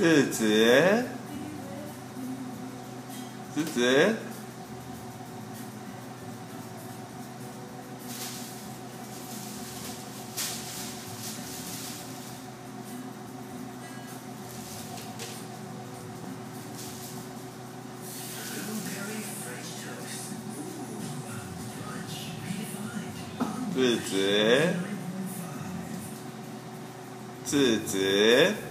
子子，子子，子子，子子。